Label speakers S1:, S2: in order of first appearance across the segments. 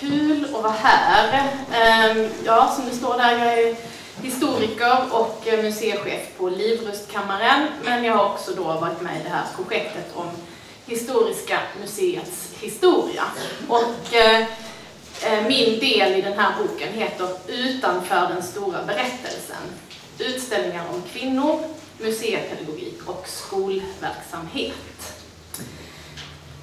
S1: Kul att vara här. Ehm, ja, som det står där, jag är historiker och eh, museichef på Livrustkammaren, men jag har också då varit med i det här projektet om Historiska museets historia. Och eh, eh, min del i den här boken heter Utanför den stora berättelsen. Utställningar om kvinnor, museipedagogik och skolverksamhet.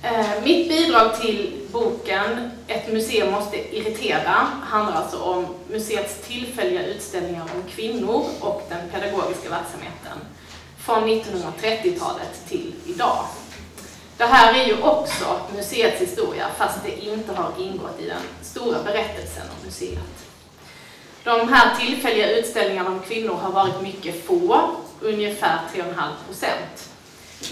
S1: Eh, mitt bidrag till boken Ett museum måste irritera handlar alltså om museets tillfälliga utställningar om kvinnor och den pedagogiska verksamheten från 1930-talet till idag. Det här är ju också museets historia fast det inte har ingått i den stora berättelsen om museet. De här tillfälliga utställningarna om kvinnor har varit mycket få, ungefär 3,5 procent.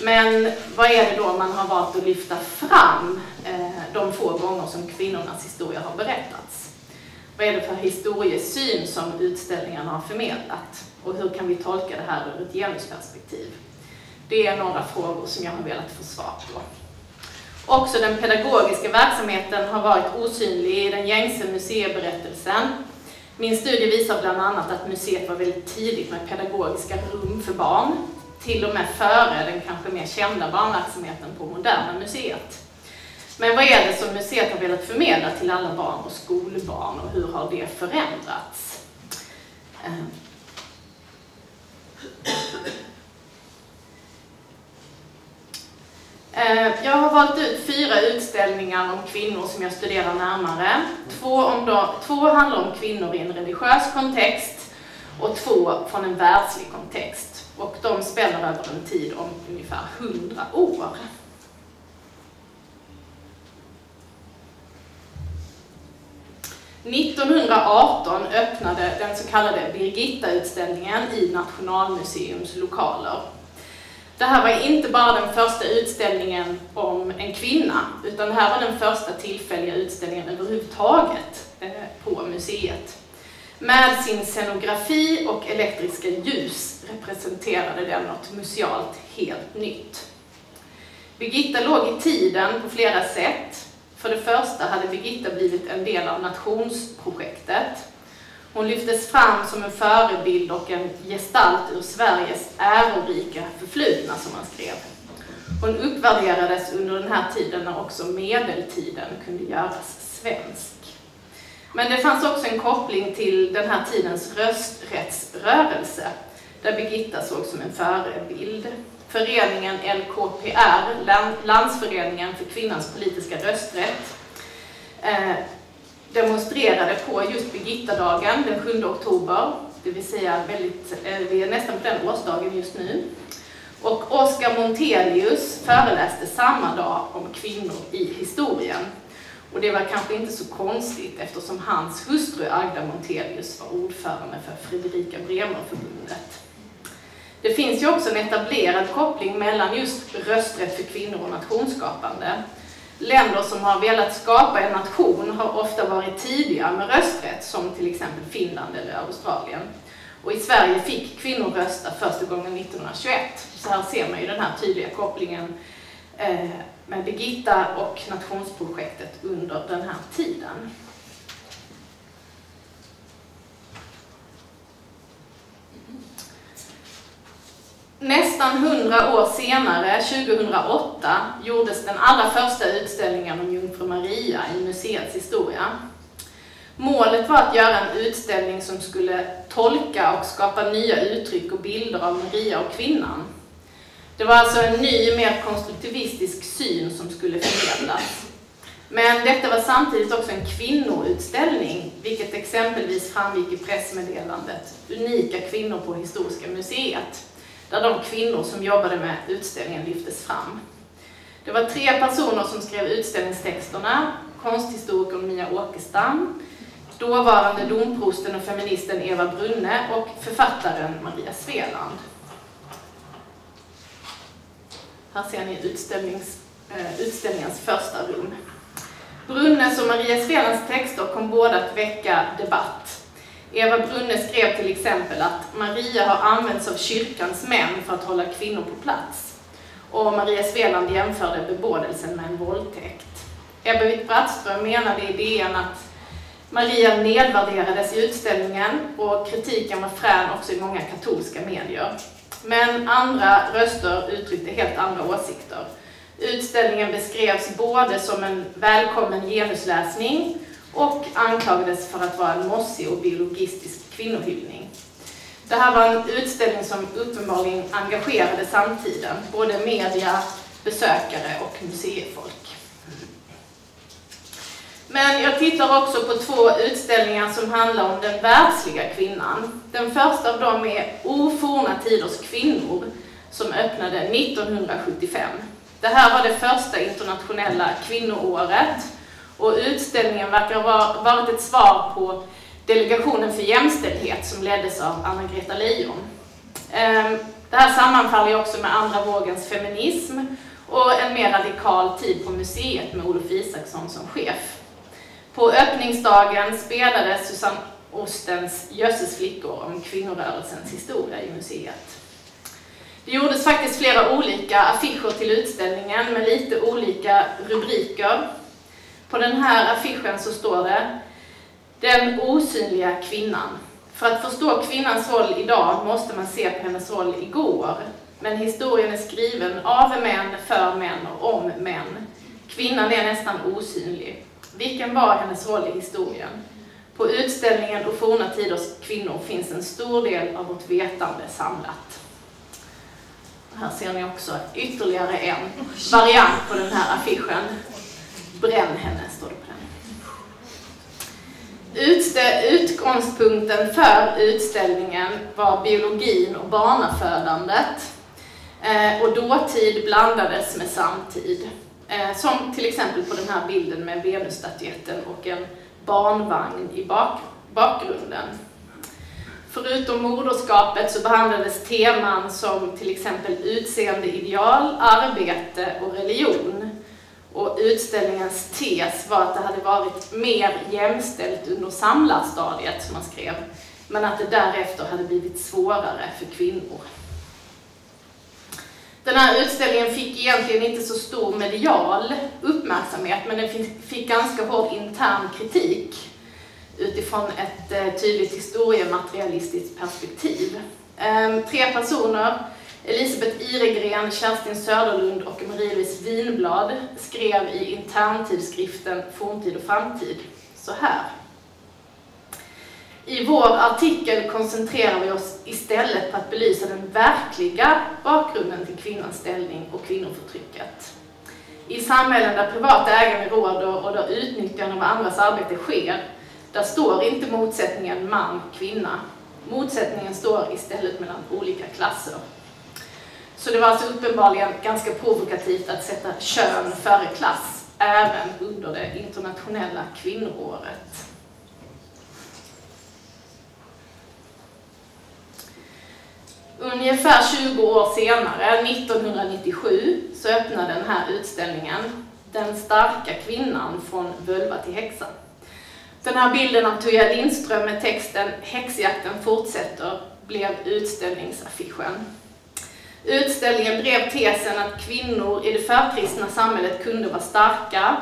S1: Men vad är det då man har valt att lyfta fram eh, de få gånger som kvinnornas historia har berättats? Vad är det för historiesyn som utställningarna har förmedlat? Och hur kan vi tolka det här ur ett genusperspektiv? Det är några frågor som jag har velat få svar på. Också den pedagogiska verksamheten har varit osynlig i den gängse museiberättelsen. Min studie visar bland annat att museet var väldigt tidigt med pedagogiska rum för barn till och med före den kanske mer kända barnverksamheten på Moderna Museet. Men vad är det som museet har velat förmedla till alla barn och skolbarn och hur har det förändrats? Ehm. Ehm, jag har valt ut fyra utställningar om kvinnor som jag studerar närmare. Två, om då, två handlar om kvinnor i en religiös kontext och två från en världslig kontext och de spänner över en tid om ungefär 100 år. –1918 öppnade den så kallade Birgitta-utställningen i Nationalmuseums lokaler. Det här var inte bara den första utställningen om en kvinna, utan det här var den första tillfälliga utställningen överhuvudtaget eh, på museet. Med sin scenografi och elektriska ljus representerade den något musealt helt nytt. Birgitta låg i tiden på flera sätt. För det första hade Birgitta blivit en del av nationsprojektet. Hon lyftes fram som en förebild och en gestalt ur Sveriges ärorika förflutna, som man skrev. Hon uppvärderades under den här tiden när också medeltiden kunde göras svensk. Men det fanns också en koppling till den här tidens rösträttsrörelse, där Birgitta såg som en förebild. Föreningen LKPR, Landsföreningen för kvinnans politiska rösträtt, eh, demonstrerade på just Birgittadagen den 7 oktober, det vill säga väldigt, eh, vi är nästan på den årsdagen just nu. Och Oskar Montelius föreläste samma dag om kvinnor i historien. Och det var kanske inte så konstigt eftersom hans hustru Agda Montelius var ordförande för Fredrika Bremer-förbundet. Det finns ju också en etablerad koppling mellan just rösträtt för kvinnor och nationsskapande. Länder som har velat skapa en nation har ofta varit tidiga med rösträtt, som till exempel Finland eller Australien. Och i Sverige fick kvinnor rösta första gången 1921. Så här ser man ju den här tydliga kopplingen eh, med Birgitta och nationsprojektet under den här tiden. Nästan hundra år senare, 2008, gjordes den allra första utställningen om Jungfru Maria i museets historia. Målet var att göra en utställning som skulle tolka och skapa nya uttryck och bilder av Maria och kvinnan. Det var alltså en ny, mer konstruktivistisk syn som skulle förmedlas. Men detta var samtidigt också en kvinnoutställning, vilket exempelvis framgick i pressmeddelandet Unika kvinnor på Historiska museet där de kvinnor som jobbade med utställningen lyftes fram. Det var tre personer som skrev utställningstexterna, konsthistorikern Mia Åkestam, dåvarande domprosten och feministen Eva Brunne och författaren Maria Sveland. Här ser ni utställnings, eh, utställningens första rum. Brunnes och Maria Svelands texter kom båda att väcka debatt Eva Brunne skrev till exempel att Maria har använts av kyrkans män för att hålla kvinnor på plats. Och Maria Sveland jämförde bebådelsen med en våldtäkt. Ebba Witt-Brattström menade i DN att Maria nedvärderades i utställningen och kritiken var frän också i många katolska medier. Men andra röster uttryckte helt andra åsikter. Utställningen beskrevs både som en välkommen genusläsning och anklagades för att vara en mossig och biologistisk kvinnohyllning. Det här var en utställning som uppenbarligen engagerade samtiden, både media, besökare och museifolk. Men jag tittar också på två utställningar som handlar om den världsliga kvinnan. Den första av dem är O forna tiders kvinnor som öppnade 1975. Det här var det första internationella kvinnoåret och utställningen verkar ha varit ett svar på Delegationen för jämställdhet som leddes av Anna-Greta Leijon. Ehm, det här sammanfaller också med andra vågens feminism och en mer radikal tid på museet med Olof Isaksson som chef. På öppningsdagen spelade Susanne Ostens Jösses flickor om kvinnorörelsens historia i museet. Det gjordes faktiskt flera olika affischer till utställningen med lite olika rubriker. På den här affischen så står det Den osynliga kvinnan. För att förstå kvinnans roll idag måste man se på hennes roll igår. Men historien är skriven av män, för män och om män. Kvinnan är nästan osynlig. Vilken var hennes roll i historien? På utställningen och forna tiders kvinnor finns en stor del av vårt vetande samlat. Här ser ni också ytterligare en variant på den här affischen. Bränn henne, står det på den. utgångspunkten för utställningen var biologin och barnafödandet. Eh, och dåtid blandades med samtid. Eh, som till exempel på den här bilden med Venusstatyetten och en barnvagn i bak bakgrunden. Förutom moderskapet så behandlades teman som till exempel utseendeideal, arbete och religion. Och utställningens tes var att det hade varit mer jämställt under samlarstadiet, som man skrev, men att det därefter hade blivit svårare för kvinnor. Den här utställningen fick egentligen inte så stor medial uppmärksamhet, men den fick ganska hård intern kritik utifrån ett eh, tydligt historiematerialistiskt perspektiv. Ehm, tre personer, Elisabeth Iregren, Kerstin Söderlund och Marie-Louise Winblad, skrev i interntidskriften Forntid och framtid så här. I vår artikel koncentrerar vi oss istället på att belysa den verkliga bakgrunden till kvinnans ställning och kvinnoförtrycket. I samhällen där privat ägande råder och där utnyttjande av andras arbete sker, där står inte motsättningen man-kvinna. Motsättningen står istället mellan olika klasser. Så det var alltså uppenbarligen ganska provokativt att sätta kön före klass även under det internationella kvinnoåret. Ungefär 20 år senare, 1997, så öppnade den här utställningen Den starka kvinnan från völva till häxa. Den här bilden av Tuija Lindström med texten Häxjakten fortsätter blev utställningsaffischen. Utställningen drev tesen att kvinnor i det förkristna samhället kunde vara starka,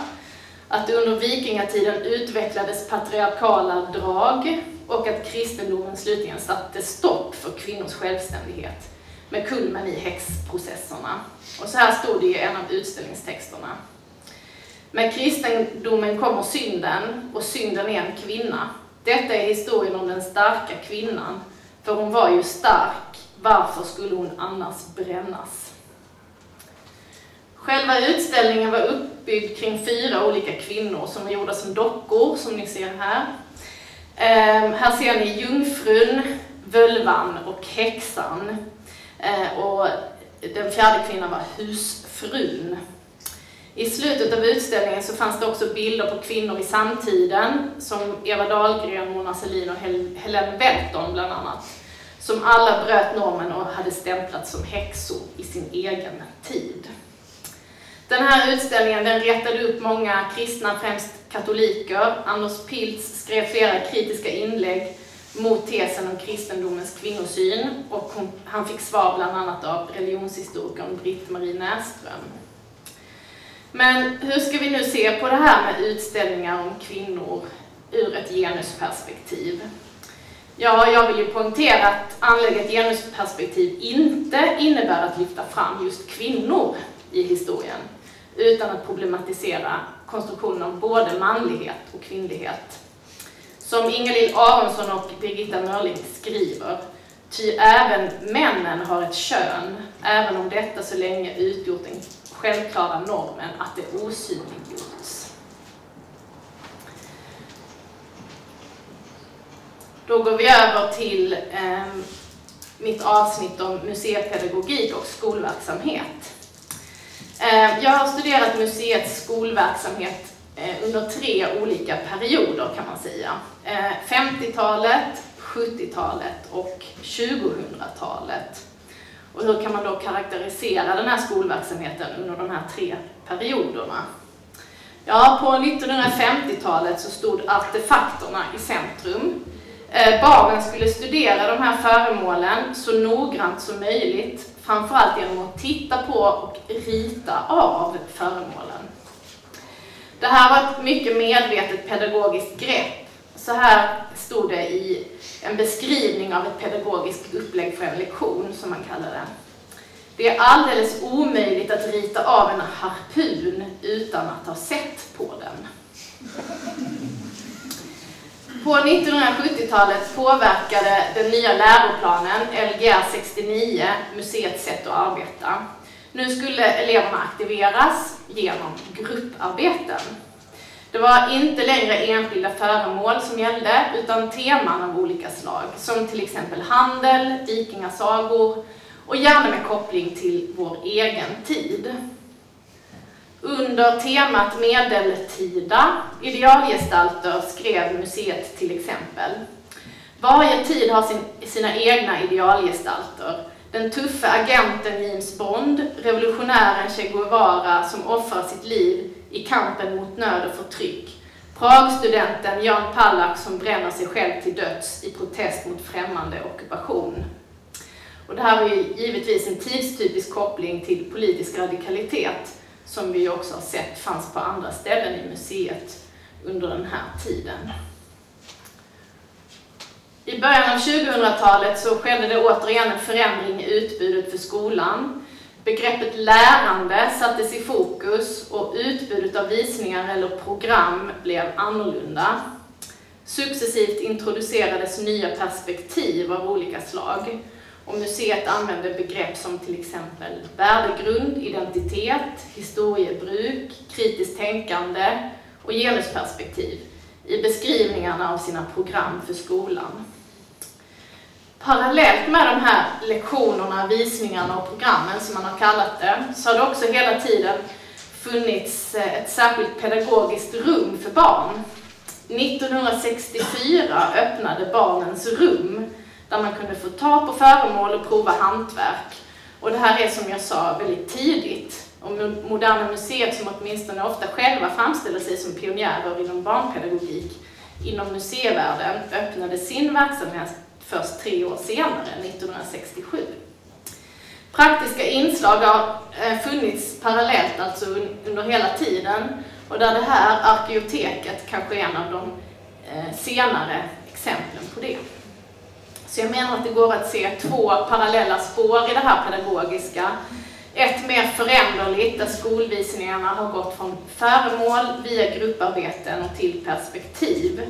S1: att det under vikingatiden utvecklades patriarkala drag och att kristendomen slutligen satte stopp för kvinnors självständighet med kulmen i häxprocesserna. Och så här stod det i en av utställningstexterna. Med kristendomen kommer synden och synden är en kvinna. Detta är historien om den starka kvinnan, för hon var ju stark. Varför skulle hon annars brännas? Själva utställningen var uppbyggd kring fyra olika kvinnor som var gjorda som dockor, som ni ser här. Ehm, här ser ni jungfrun, völvan och häxan. Ehm, och den fjärde kvinnan var husfrun. I slutet av utställningen så fanns det också bilder på kvinnor i samtiden, som Eva Dahlgren, Mona Sahlin och Hel Helene Welton bland annat, som alla bröt normen och hade stämplats som häxor i sin egen tid. Den här utställningen den retade upp många kristna, främst katoliker. Anders Pilz skrev flera kritiska inlägg mot tesen om kristendomens kvinnosyn och han fick svar bland annat av religionshistorikern Britt-Marie Näsström. Men hur ska vi nu se på det här med utställningar om kvinnor ur ett genusperspektiv? Ja, jag vill ju poängtera att anlägga ett genusperspektiv inte innebär att lyfta fram just kvinnor i historien, utan att problematisera konstruktionen av både manlighet och kvinnlighet. Som Ingalill Aronsson och Birgitta Mörling skriver, ty även männen har ett kön, även om detta så länge utgjort den självklara normen att det osynliggjorts. Då går vi över till eh, mitt avsnitt om museipedagogik och skolverksamhet. Eh, jag har studerat museets skolverksamhet eh, under tre olika perioder kan man säga. Eh, 50-talet, 70-talet och 2000-talet. Och hur kan man då karaktärisera den här skolverksamheten under de här tre perioderna? Ja, på 1950-talet så stod artefakterna i centrum. Eh, barnen skulle studera de här föremålen så noggrant som möjligt, framförallt genom att titta på och rita av föremålen. Det här var ett mycket medvetet pedagogiskt grepp. Så här stod det i en beskrivning av ett pedagogiskt upplägg för en lektion, som man kallar det. Det är alldeles omöjligt att rita av en harpun utan att ha sett på den. På 1970-talet påverkade den nya läroplanen, Lgr 69, museets sätt att arbeta. Nu skulle eleverna aktiveras genom grupparbeten. Det var inte längre enskilda föremål som gällde, utan teman av olika slag, som till exempel handel, vikingasagor och gärna med koppling till vår egen tid. Under temat medeltida idealgestalter skrev museet till exempel Varje tid har sin, sina egna idealgestalter. Den tuffa agenten James Bond, revolutionären Che Guevara som offrar sitt liv i kampen mot nöd och förtryck. Pragstudenten Jan Pallak som bränner sig själv till döds i protest mot främmande ockupation. Och det här är ju givetvis en tidstypisk koppling till politisk radikalitet som vi också har sett fanns på andra ställen i museet under den här tiden. I början av 2000-talet så skedde det återigen en förändring i utbudet för skolan. Begreppet lärande sattes i fokus och utbudet av visningar eller program blev annorlunda. Successivt introducerades nya perspektiv av olika slag och museet använder begrepp som till exempel värdegrund, identitet, historiebruk, kritiskt tänkande och genusperspektiv i beskrivningarna av sina program för skolan. Parallellt med de här lektionerna, visningarna och programmen som man har kallat det, så har det också hela tiden funnits eh, ett särskilt pedagogiskt rum för barn. 1964 öppnade Barnens rum där man kunde få ta på föremål och prova hantverk. Och det här är som jag sa väldigt tidigt. Och Moderna Museet som åtminstone ofta själva framställer sig som pionjärer inom barnpedagogik inom museivärlden öppnade sin verksamhet först tre år senare, 1967. Praktiska inslag har eh, funnits parallellt alltså under hela tiden och där det här arkeoteket kanske är en av de eh, senare exemplen på det. Så jag menar att det går att se två parallella spår i det här pedagogiska. Ett mer föränderligt, där skolvisningarna har gått från föremål via grupparbeten och till perspektiv.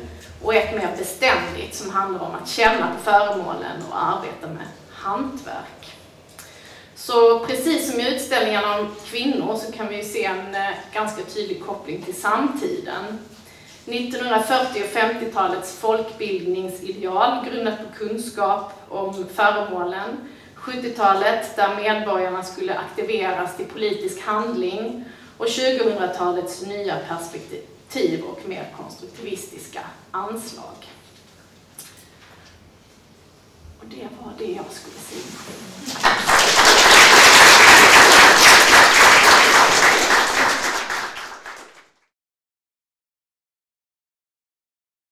S1: Och ett mer beständigt som handlar om att känna på föremålen och arbeta med hantverk. Så precis som i utställningen om kvinnor så kan vi se en eh, ganska tydlig koppling till samtiden. 1940 och 50-talets folkbildningsideal grundat på kunskap om föremålen. 70-talet där medborgarna skulle aktiveras till politisk handling och 2000-talets nya perspektiv och mer konstruktivistiska anslag. Och det var det jag skulle säga.